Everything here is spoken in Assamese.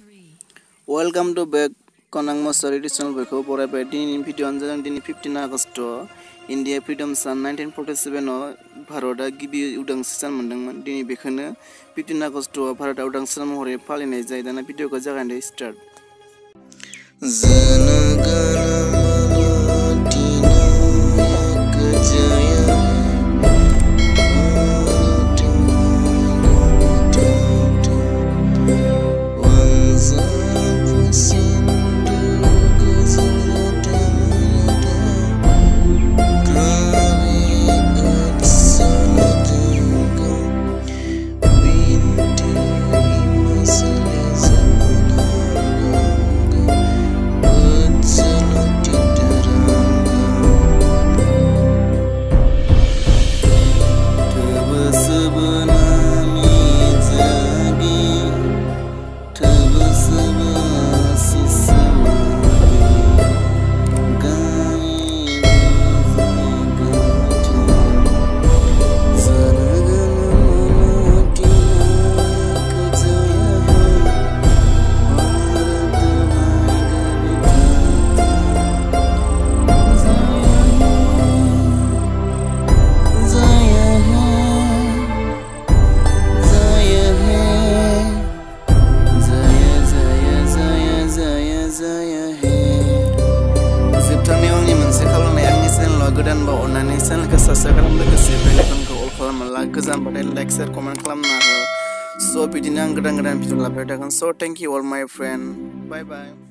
ৱেলকাম টু বেক কনাংম চৰিটি চেনেল বৈষৱ পৰাই পাই তিনি দিন ভিডিঅ' আঞ্জা যাওঁ তিনি ফিফটিন আগষ্ট ইণ্ডিয়া ফ্ৰীডম চান নাইনটিন ফৰ্টি ছেভেনত ভাৰতা গিবি উদাংশ চান মোনদোংমোন দিনি বেখনো ফিফটিন আগষ্টত ভাৰতা উদাংশ চান মহৰে ফালিনাই যায় দানা ভিডিঅ'খন জাগান দে start gudan ba onani sen ka sasagram da ka sepele kan ka ol like share comment kalam na so pidin ang gudan gudan pidin la so thank you all my friend bye bye